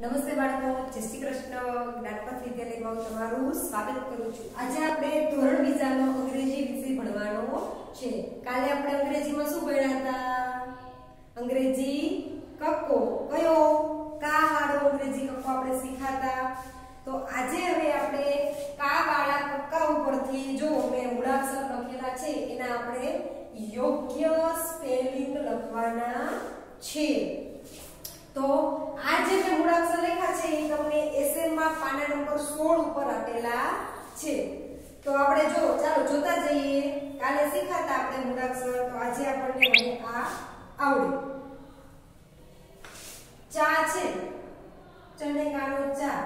નમસ્તે બાળકો, જય શ્રી કૃષ્ણ. જ્ઞાનપથ વિદ્યાલયમાં તમારું સ્વાગત કરું છું. આજે આપણે ધોરણ બીજાનો અંગ્રેજી વિષય ભણવાનો છે. કાલે આપણે અંગ્રેજીમાં શું ભણ્યા હતા? અંગ્રેજી કક્કો. કયો? કા વાળો અંગ્રેજી કક્કો આપણે શીખાતા? તો આજે હવે આપણે કા વાળા કક્કા ઉપરથી જો મેં મૂળાક્ષર લખેલા છે, એના આપણે યોગ્ય સ્પેલિંગ લખવાના છે તો આ જે મેં મૂળાક્ષર લખ્યા છે એ તમને એસએમમાં પાના નંબર 16 ઉપર આપેલા છે તો આપણે જો, ચાલો જોતા જઈએ. કાલે શીખાતા આપણે મૂળાક્ષર. તો આજે આપણને હવે આ આવડે. ચા છે. ચણેકાનો ચા.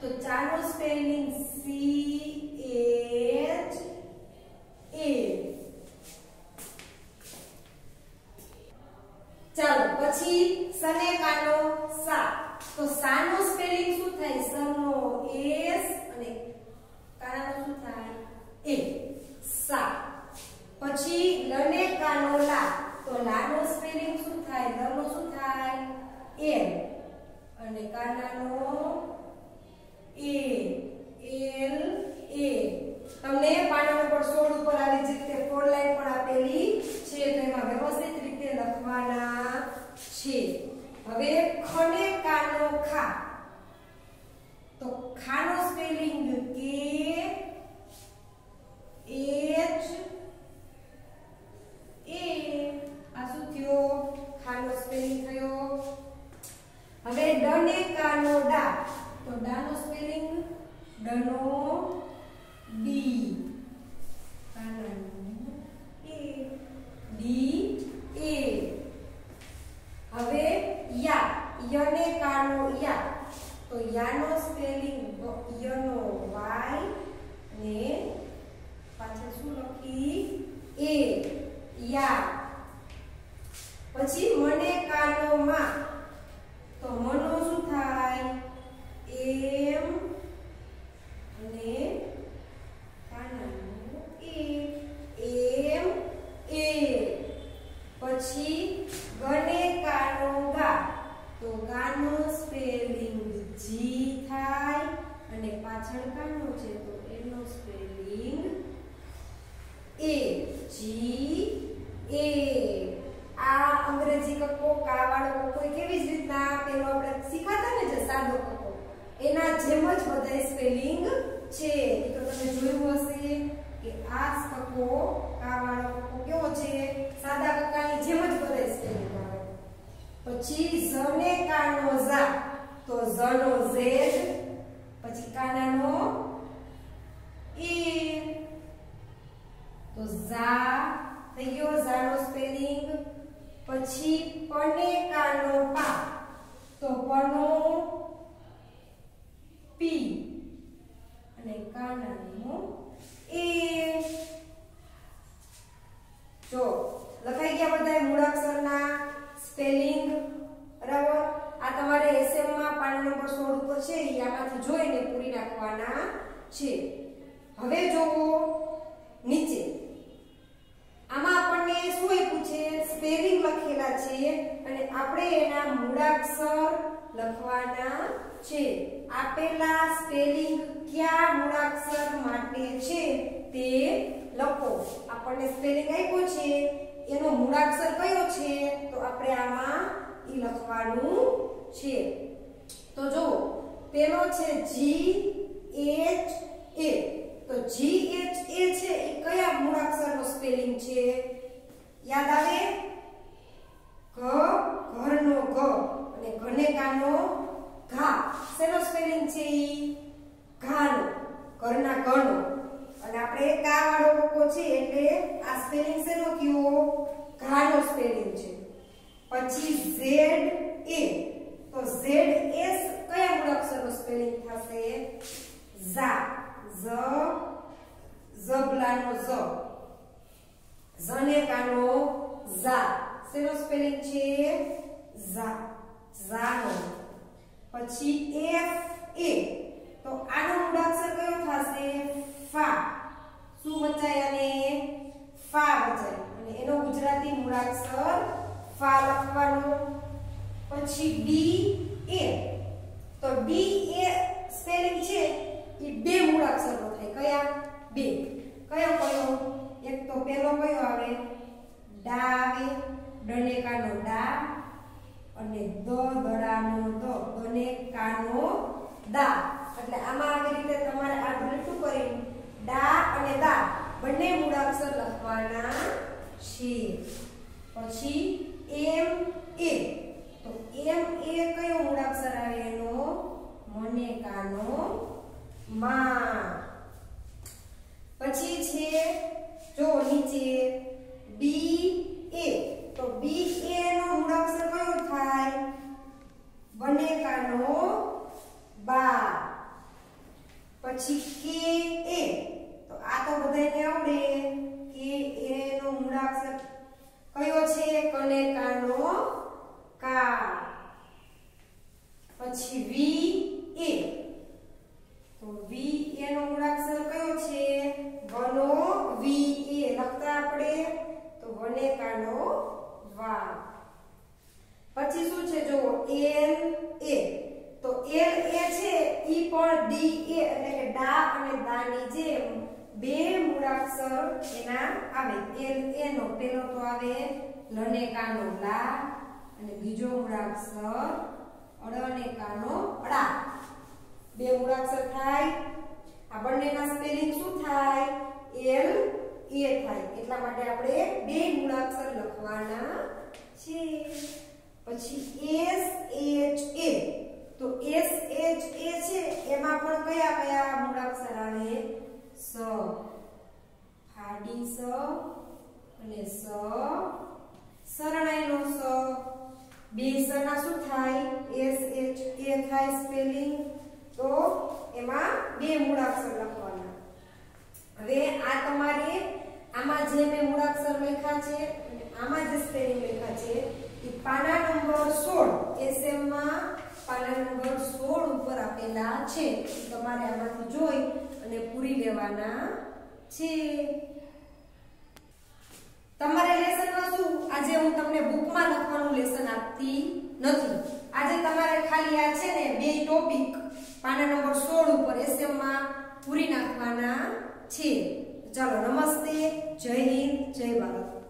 તો ચા નું સ્પેલિંગ સી એચ એ ચાલો, પછી સનેકાનો સા. તો સા નો સ્પેલિંગ શું થાય? સનો, એસ અને કાનાનો શું થાય? એ સા. પછી લને કાનો લા તો લાનો સ્પેલિંગ શું થાય? લનો શું થાય? એલ અને કાનાનો એ. એલ. એ. તમને પાના નંબર 16 ઉપર આવી જ રીતે ફોર લાઈન પણ આપેલી છે, તો એમાં વ્યવસ્થિત રીતે લખવાના છે. હવે ખને કાનો ખા. તો ખાનો સ્પેલિંગ કે એચ એ આ શું થયો ખાનો સ્પેલિંગ થયો ડને કાનો ડા તો ડા નો સ્પેલિંગ ડનો ડી. ડી યા, યને કાનો યા. તો યાનો સ્પેલિંગ યનો વાય ને પાછળ શું લખી? એ. યા. પછી મને કાનો માં તો મનો શું થાય એમ અને કાનાનો એ એમ એ પછી ગને કાનો ગા તો ગાનો સ્પેલિંગ જી થાય અને પાછળ કાનો છે તો એનો સ્પેલિંગ એ જી એ આ અંગ્રેજી કક્કો કાવાળો કક્કો કેવી જ રીતના પેલો આપણે શીખાતા ને જે સાદો કક્કો, એના જેમ જ બધા સ્પેલિંગ છે. તો તમે જોયું હશે કે આ કક્કો કા વાળો કક્કો કેવો છે સાદા કક્કાની જેમ જ બધા સ્પેલિંગ આવે પછી ઝને કાનો ઝા. તો ઝનો ઝેડ પછી કાનાનો ઈ તો ઝા થઈ ગયો ઝાનો સ્પેલિંગ. પછી પને કાનો પા. તો પનો પી. અને કાનાનો એ જો લખાઈ ગયા બધા મૂળાક્ષરના સ્પેલિંગ બરાબર આ તમારે એસએમમાં પાના નંબર 16 ઉપર છે એ આમાંથી જોઈને પૂરી નાખવાના છે હવે જોવો નીચે આમાં આપણને શું આપ્યું છે સ્પેલિંગ લખેલા છે અને આપણે એના મૂળાક્ષર લખવાના છે. આપેલા સ્પેલિંગ કયા મૂળાક્ષર માટે છે તે લખો. આપણને સ્પેલિંગ આપ્યો છે. એનો મૂળાક્ષર કયો છે? તો આપણે આમાં ઈ લખવાનું છે. તો જો, પેલો છે જી એચ એ. તો જી એચ એ છે એ કયા મૂળાક્ષરનો સ્પેલિંગ છે? યાદ આવે? ઘરના ઘનો અને આપણે કા વાળો કક્કો છે એટલે આ સ્પેલિંગ શેનો કયો ઘાનો સ્પેલિંગ છે. પછી ઝેડ એ. તો ઝેડ એસ કયા મૂળાક્ષરનો સ્પેલિંગ થશે? ઝા. ઝ. ઝબલાનો ઝ. ઝનેકાનો ઝા. શેનો સ્પેલિંગ છે? ઝા. ઝાનો. પછી એફ એ તો આનો મૂળાક્ષર કયો થશે ફા શું બચાય અને ફા બચાય અને એનો ગુજરાતી મૂળાક્ષર ફા લખવાનો પછી ડી એ બી એ સ્પેલિંગ છે એ બે મૂળાક્ષરનો થાય કયા બે કયો કયો એક તો પેલો કયો આવે ડા આવે ડનેકાનો ડા અને દ દડાનો દ દનેકાનો દા એટલે આમાં આવી રીતે તમારે આ ઉલટું કરી ડા અને દા બંને મૂળાક્ષર લખવાના છે. પછી એમ એ. તો એમ એ કયો મૂળાક્ષર આવે એનો? મનેકાનો મા. પછી છે, જો નીચે ડી એ તો બી એ નો મૂળાક્ષર કયો થાય? બનેકાનો બા પછી કે એ. તો આ તો બધાને આવડે. કે એ નો મૂળાક્ષર કયો છે? કને કાનો કા પછી વી એ. તો વી એ નો મૂળાક્ષર કયો છે? વનો વી એ. લખતા આપણે તો વને કાનો વા પછી શું છે? જો એલ એ. એલ એ છે, ઈ પણ ડી, એ એટલે કે ડા અને દાની જેમ બે મૂળાક્ષર એના આવે. એલ એ નો પેલો તો આવે લનેકાનો લા અને બીજો મૂળાક્ષર અડનેકાનો અડા બે મૂળાક્ષર થાય. આ બંનેના સ્પેલિંગ શું થાય? એલ, એ થાય. એટલા માટે આપણે બે મૂળાક્ષર લખવાના છે. પછી એસ એચ એ તો એસ એચ એ છે એમાં પણ કયા કયા મૂળાક્ષર આવે સ સ અને સ. શરણાઈનો સ. બે સના શું થાય? એસ, એચ, એ થાય સ્પેલિંગ. તો એમાં બે મૂળાક્ષર લખવાના. હવે આ તમારે આમાં જે મેં મૂળાક્ષર લખ્યા છે અને આમાં જે સ્પેલિંગ લખ્યા છે, એ પાના નંબર 16 એસએમમાં પાના નંબર સોળ ઉપર આપેલા છે. તમારે આમાંથી જોઈ અને પૂરી લેવાના છે. તમારે લેસનમાં શું? આજે હું તમને બુકમાં લખવાનું લેસન આપતી નથી. આજે તમારે ખાલી આ છે ને બે ટોપિક, પાના નંબર 16 ઉપર એસએમમાં પૂરી નાખવાના છે. ચાલો, નમસ્તે, જય હિન્દ, જય ભારત.